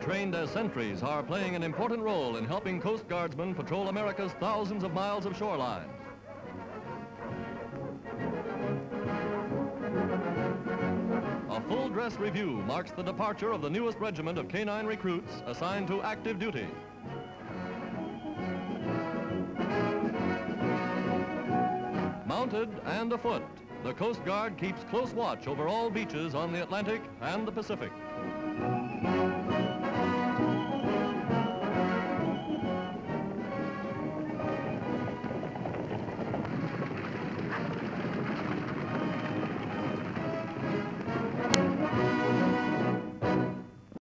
trained as sentries are playing an important role in helping Coast Guardsmen patrol America's thousands of miles of shoreline. A full dress review marks the departure of the newest regiment of canine recruits assigned to active duty. Mounted and afoot, the Coast Guard keeps close watch over all beaches on the Atlantic and the Pacific.